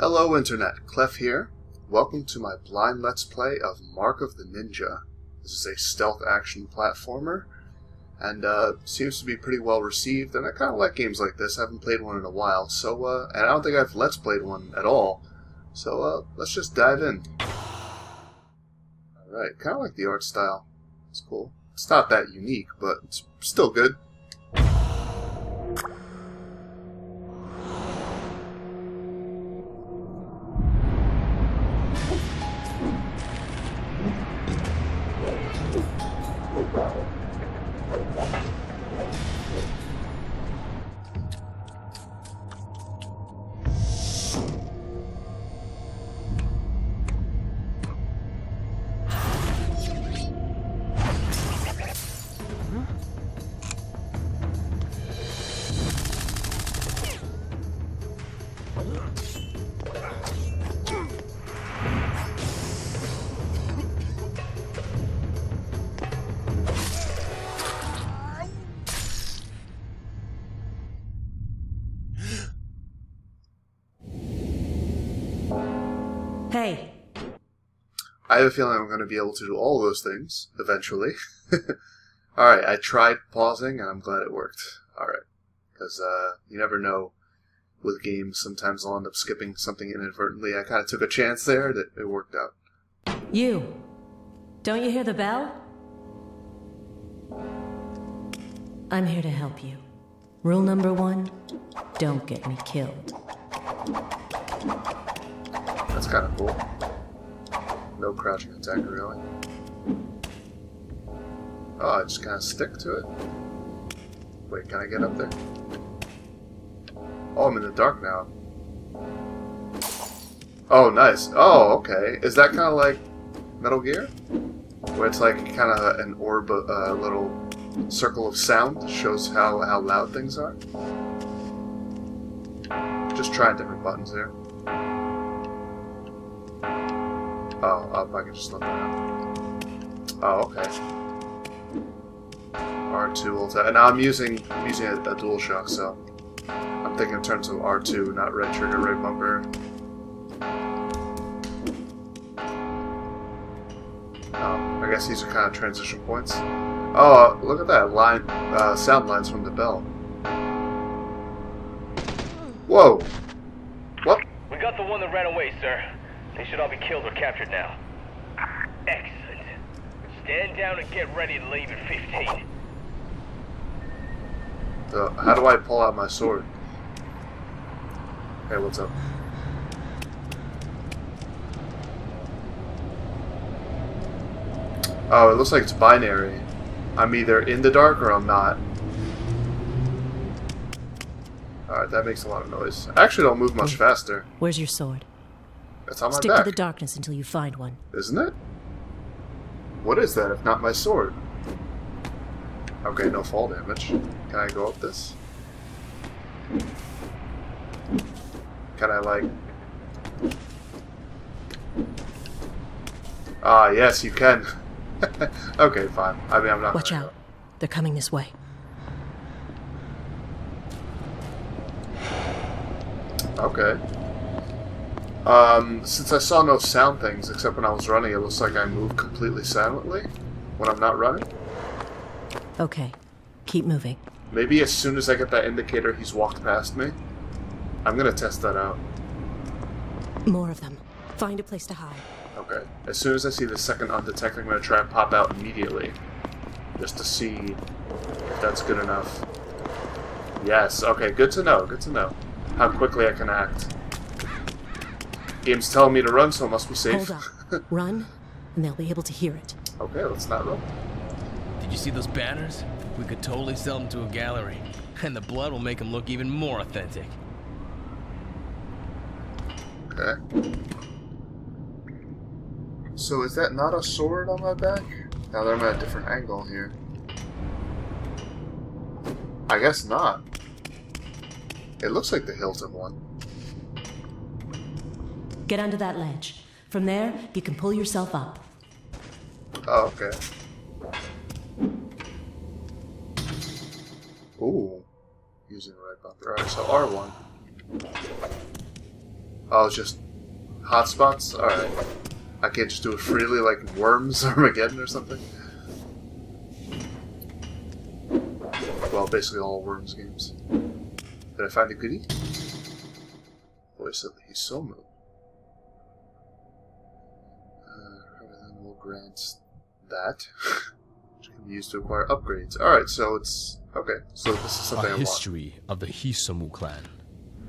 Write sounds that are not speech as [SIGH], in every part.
Hello Internet, Clef here. Welcome to my blind let's play of Mark of the Ninja. This is a stealth action platformer, and uh, seems to be pretty well received, and I kind of like games like this. I haven't played one in a while, so, uh, and I don't think I've let's played one at all, so uh, let's just dive in. Alright, kind of like the art style. It's cool. It's not that unique, but it's still good. Hey, I have a feeling I'm going to be able to do all those things eventually. [LAUGHS] Alright, I tried pausing and I'm glad it worked. Alright. Because uh, you never know with games, sometimes I'll end up skipping something inadvertently. I kind of took a chance there that it worked out. you. Don't you hear the bell? I'm here to help you. Rule number one don't get me killed. That's kind of cool. No crouching attack, really. Oh, I just kind of stick to it. Wait, can I get up there? Oh, I'm in the dark now. Oh, nice. Oh, okay. Is that kind of like Metal Gear? Where it's like kind of an orb, a uh, little circle of sound shows how, how loud things are? Just trying different buttons there. Oh, oh, I can just let that out. Oh, okay. R2 will and now I'm using I'm using a, a DualShock, so I'm thinking in terms of R2, not red trigger, red bumper. Oh, I guess these are kind of transition points. Oh, uh, look at that line, uh, sound lines from the bell. Whoa! What? We got the one that ran away, sir. They should all be killed or captured now. Excellent. Stand down and get ready to leave at 15. How do I pull out my sword? Hey, what's up? Oh, it looks like it's binary. I'm either in the dark or I'm not. Alright, that makes a lot of noise. I actually don't move much faster. Where's your sword? It's on my Stick back, to the darkness until you find one. isn't it? What is that if not my sword? Okay, no fall damage. Can I go up this? Can I, like... Ah, yes, you can. [LAUGHS] okay, fine. I mean, I'm not... Watch out. They're coming this way. Okay. Um, since I saw no sound things, except when I was running, it looks like I move completely silently when I'm not running. Okay, keep moving. Maybe as soon as I get that indicator he's walked past me. I'm gonna test that out. More of them. Find a place to hide. Okay. As soon as I see the second undetected, I'm gonna try and pop out immediately. Just to see if that's good enough. Yes, okay, good to know, good to know. How quickly I can act. Game's telling me to run, so it must be safe. Hold up. [LAUGHS] Run, and they'll be able to hear it. okay, let's not run. Did you see those banners? We could totally sell them to a gallery. [LAUGHS] And the blood will make them look even more authentic. Okay. So is that not a sword on my back? Now that I'm at a different angle here. I guess not. It looks like the Hilton one. Get onto that ledge. From there, you can pull yourself up. Oh, okay. Ooh. Using right bumper. Alright, so R1. Oh, it's just hotspots? Alright. I can't just do it freely like Worms [LAUGHS] Armageddon or something? Well, basically all Worms games. Did I find a goodie? Voice of the Hisomu. Uh, will grant that. [LAUGHS] Which can be used to acquire upgrades. Alright, so it's... Okay, so this is something A I want. history of the Hisomu clan,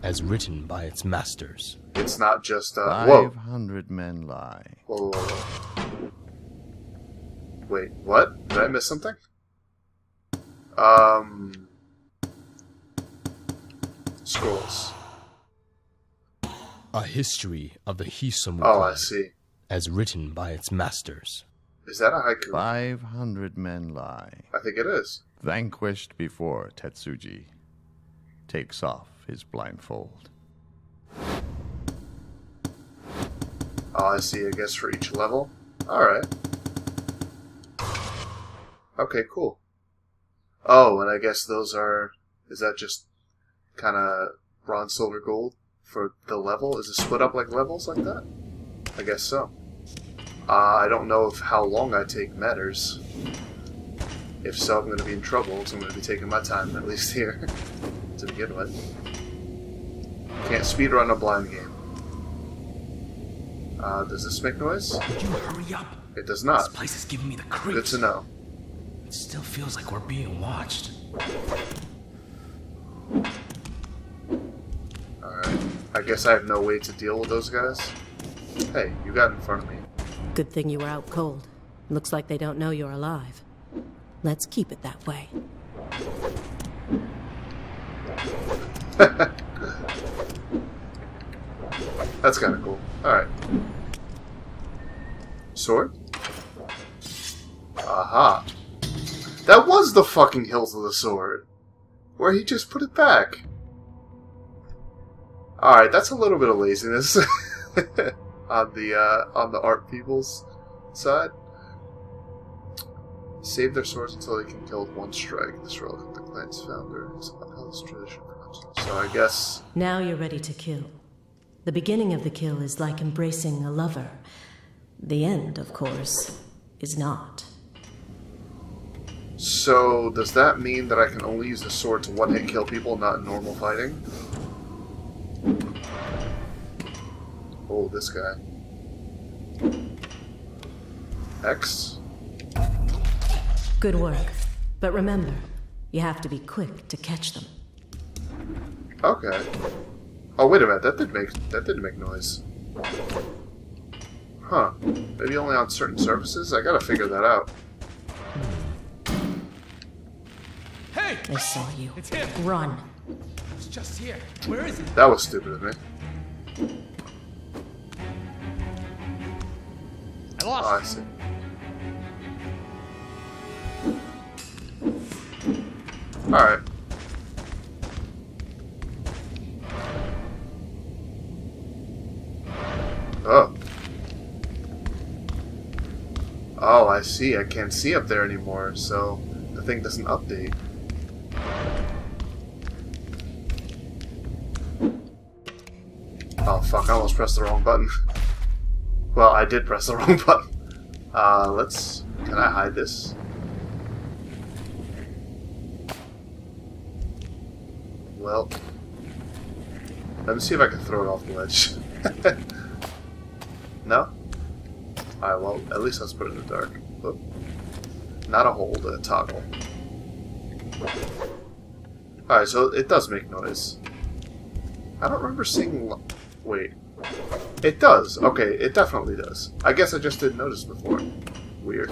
as written by its masters. It's not just, uh... Five hundred men lie. Whoa, whoa, whoa. Wait, what? Did I miss something? Um... Scrolls. A history of the Hisomu Oh, clan, I see. as written by its masters. Is that a haiku? Five hundred men lie. I think it is. Vanquished before Tetsuji takes off his blindfold. Oh, I see. I guess for each level. Alright. Okay, cool. Oh, and I guess those are... Is that just kind of bronze, silver, gold for the level? Is it split up like levels like that? I guess so. Uh, I don't know if how long I take matters. If so, I'm going to be in trouble, because I'm going to be taking my time, at least here, [LAUGHS] to begin with. Can't speedrun a blind game. Uh, does this make noise? Would you hurry up? It does not. This place is giving me the creeps. Good creeps. to know. It still feels like we're being watched. Alright. I guess I have no way to deal with those guys. Hey, you got in front of me. Good thing you were out cold. Looks like they don't know you're alive. Let's keep it that way. [LAUGHS] That's kind of cool. Alright. Sword? Aha. That was the fucking hilt of the sword. Where he just put it back. Alright, that's a little bit of laziness. [LAUGHS] on the, uh, on the art people's side. Save their swords until they can kill with one strike. This relic of the clan's founder is upheld this tradition. So I guess Now you're ready to kill. The beginning of the kill is like embracing a lover. The end, of course, is not. So, does that mean that I can only use the sword to one hit kill people, not in normal fighting? Oh, this guy. X? Good work. But remember, you have to be quick to catch them. Okay. Oh, wait a minute, that did make that didn't make noise. Huh. Maybe only on certain surfaces? I gotta figure that out. Hey! I saw you. It's him! Run. It's just here. Where is it? That was stupid of me. I Oh, lost I see. Alright. Oh. Oh, I see. I can't see up there anymore, so the thing doesn't update. Oh, fuck. I almost pressed the wrong button. [LAUGHS] Well, I did press the [LAUGHS] wrong button. Uh, let's... Can I hide this? Well... Let me see if I can throw it off the ledge. [LAUGHS] no? Alright, well, at least let's put it in the dark. Oop. Not a hold, a toggle. Alright, so it does make noise. I don't remember seeing... Wait. It does. Okay, it definitely does. I guess I just didn't notice before. Weird.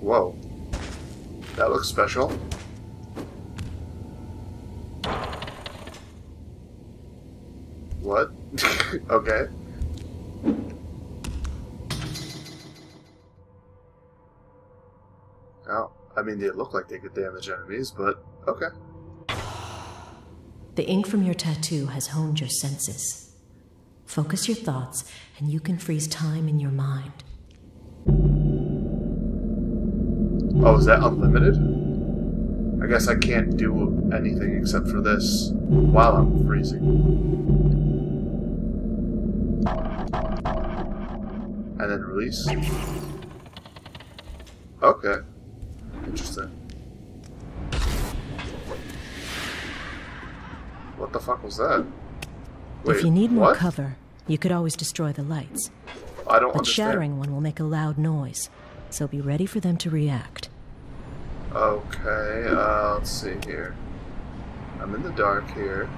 Whoa. That looks special. What? [LAUGHS] okay. Oh, I mean, they look like they could damage enemies, but okay. The ink from your tattoo has honed your senses. Focus your thoughts, and you can freeze time in your mind. Oh, is that unlimited? I guess I can't do anything except for this while I'm freezing. Then release. Okay. Interesting. What the fuck was that? Wait, if you need more what? cover, you could always destroy the lights. I don't But understand. shattering one will make a loud noise, so be ready for them to react. Okay, uh, let's see here. I'm in the dark here.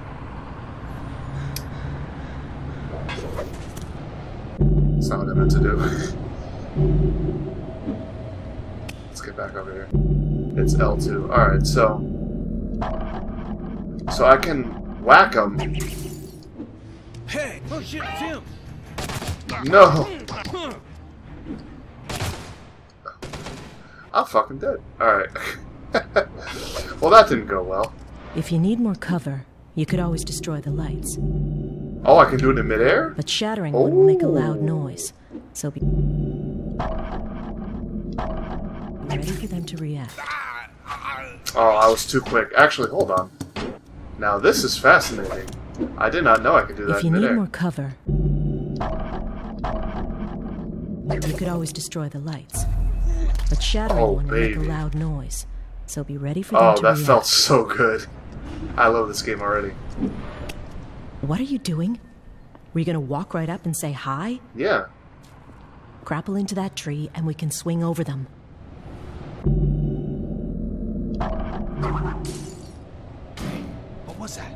That's not what I meant to do. [LAUGHS] let's get back over here. It's L2. Alright, so. So I can whack them. Hey! Oh shit, it's him! No! I'm fucking dead. Alright. [LAUGHS] well, that didn't go well. If you need more cover, you could always destroy the lights. Oh, I can do it in midair? But shattering one will make a loud Oh. noise, so be ready for them to react. Oh, I was too quick. Actually, hold on. Now, this is fascinating. I did not know I could do that If you in need more cover, you could always destroy the lights. But shattering Oh, one will make a loud noise, so be ready for them oh, to Oh, that react. felt so good. I love this game already. What are you doing? Were you gonna walk right up and say hi? Yeah. Grapple into that tree and we can swing over them. What was that?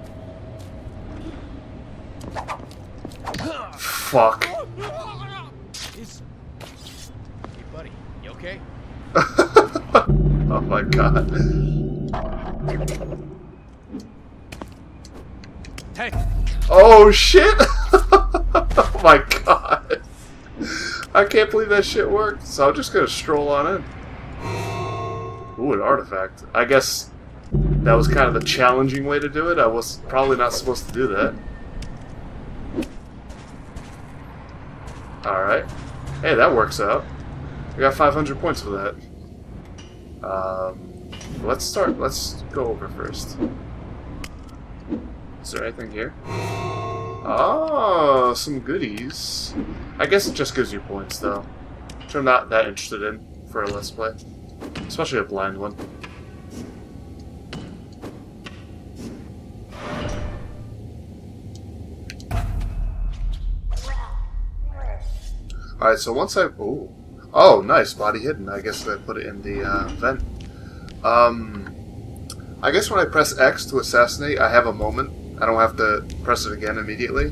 Fuck. Is... Hey buddy, you okay? [LAUGHS] oh my god. Hey! Oh shit! [LAUGHS] oh my god. I can't believe that shit worked. So I'm just gonna stroll on in. Ooh, an artifact. I guess that was kind of the challenging way to do it. I was probably not supposed to do that. Alright. Hey, that works out. We got 500 points for that. Um, let's start. Let's go over first. Is there anything here? Oh, some goodies. I guess it just gives you points, though. Which I'm not that interested in for a Let's Play. Especially a blind one. Alright, so once I... Oh. Oh, nice. Body hidden. I guess I put it in the uh, vent. Um... I guess when I press X to assassinate, I have a moment. I don't have to press it again immediately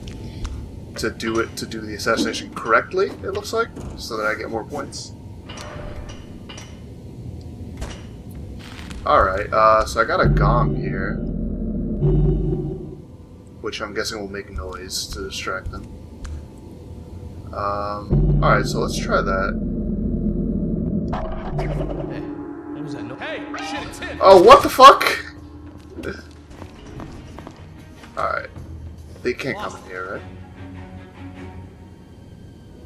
to do it to do the assassination correctly. It looks like, so that I get more points. All right, uh, so I got a gong here, which I'm guessing will make noise to distract them. Um, all right, so let's try that. Hey, what was that? No hey! Shit, it's! Oh, what the fuck? They can't come in here,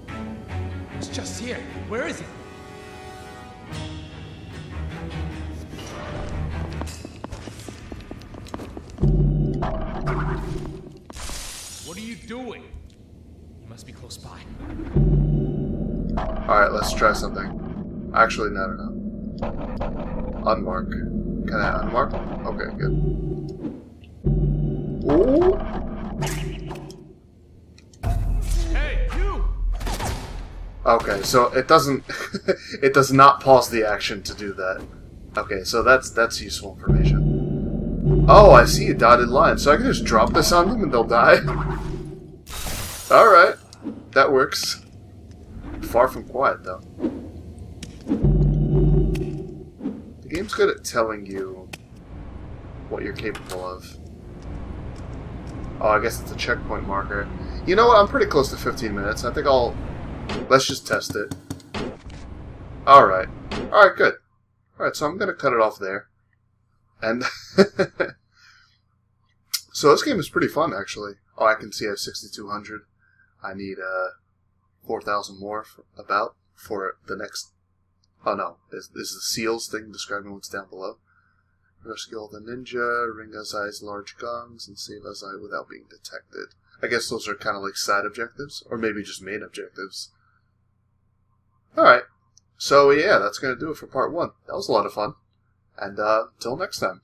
right? It's just here. Where is he? What are you doing? You must be close by. Alright, let's try something. Actually, no, no, no. Unmark. Can I unmark? Okay, good. Ooh! Hey, you! Okay, so it doesn't... [LAUGHS] it does not pause the action to do that. Okay, so that's that's useful information. Oh, I see a dotted line. So I can just drop this on them and they'll die? [LAUGHS] Alright. That works. Far from quiet, though. The game's good at telling you what you're capable of. Oh, I guess it's a checkpoint marker. You know what? I'm pretty close to 15 minutes. I think I'll... Let's just test it. Alright. Alright, good. Alright, so I'm gonna cut it off there. And... [LAUGHS] so this game is pretty fun, actually. Oh, I can see I have 6,200. I need, uh... 4,000 more, for, about, for the next... Oh, no. This, this is the seals thing describing what's down below. Rescue all the ninja, ring Azai's large gongs, and save Azai without being detected. I guess those are kind of like side objectives, or maybe just main objectives. Alright, so yeah, that's gonna do it for part one. That was a lot of fun. And uh, till next time.